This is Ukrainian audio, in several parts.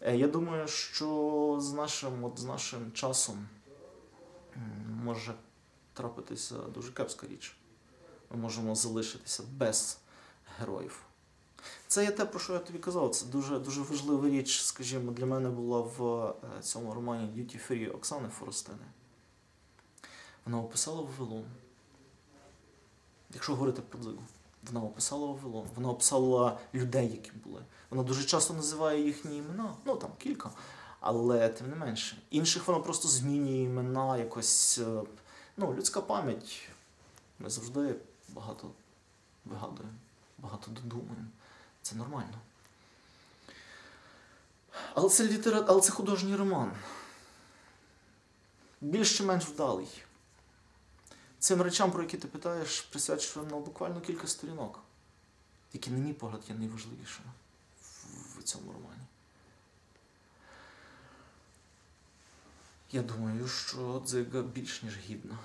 Е, Я думаю, що з нашим, от, з нашим часом може трапитися дуже кепська річ. Ми можемо залишитися без героїв. Це є те, про що я тобі казав. Це дуже, дуже важлива річ, скажімо, для мене була в е, цьому романі Duty Free Оксани Форостини. Вона описала Вавилон. Якщо говорити про дзигу, вона описала Вавилон, вона описала людей, які були. Вона дуже часто називає їхні імена, ну там кілька, але тим не менше. Інших вона просто змінює імена, якось. е, Ну, людська пам'ять. Ми завжди багато вигадуємо, багато додумуємо. Це нормально. Але це літера... але це художній роман. Більш чи менш вдалий. Цим речам, про які ти питаєш, присвячено буквально кілька сторінок, які, на мій погляд, є найважливіше в, цьому романі. Я думаю, що дзига більш ніж гідна.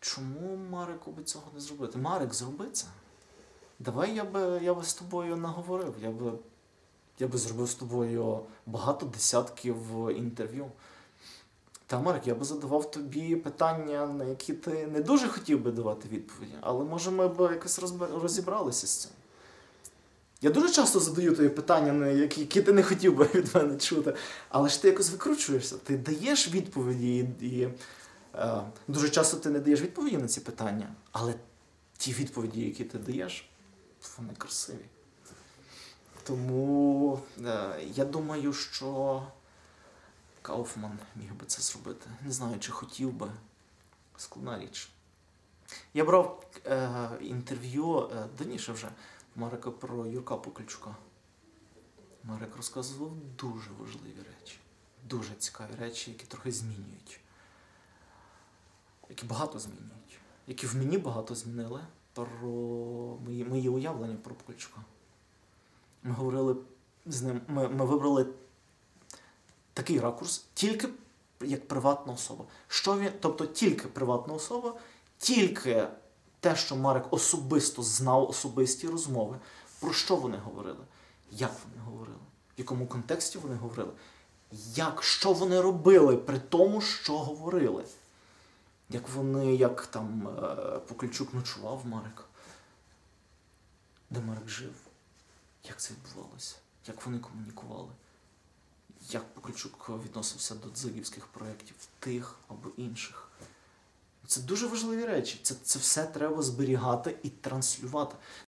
Чому Марику би цього не зробити? Марик, зроби це. Давай я би, я би з тобою наговорив. Я би, я би зробив з тобою багато десятків інтерв'ю. Та, Марик, я би задавав тобі питання, на які ти не дуже хотів би давати відповіді, але може ми б якось розбер- розібралися з цим. Я дуже часто задаю тобі питання, на які, які ти не хотів би від мене чути, але ж ти якось викручуєшся, ти даєш відповіді і, і е, дуже часто ти не даєш відповіді на ці питання, але ті відповіді, які ти даєш, вони красиві. Тому е, я думаю, що Кауфман міг би це зробити. Не знаю, чи хотів би. Складна річ. Я брав е, інтерв'ю е, давніше вже Марика про Юрка Покальчука. Марик розказував дуже важливі речі, дуже цікаві речі, які трохи змінюють. Які багато змінюють. Які в мені багато змінили про мої, мої уявлення про Покальчука. Ми говорили з ним, ми, ми вибрали такий ракурс тільки як приватна особа. Що він, тобто тільки приватна особа, тільки те, що Марик особисто знав особисті розмови, про що вони говорили, як вони говорили, в якому контексті вони говорили, як, що вони робили при тому, що говорили. Як вони, як там е, Покальчук ночував Марик, де Марик жив, як це відбувалося, як вони комунікували як відносився до дзигівських проєктів, тих або інших. Це дуже важливі речі. Це, це все треба зберігати і транслювати.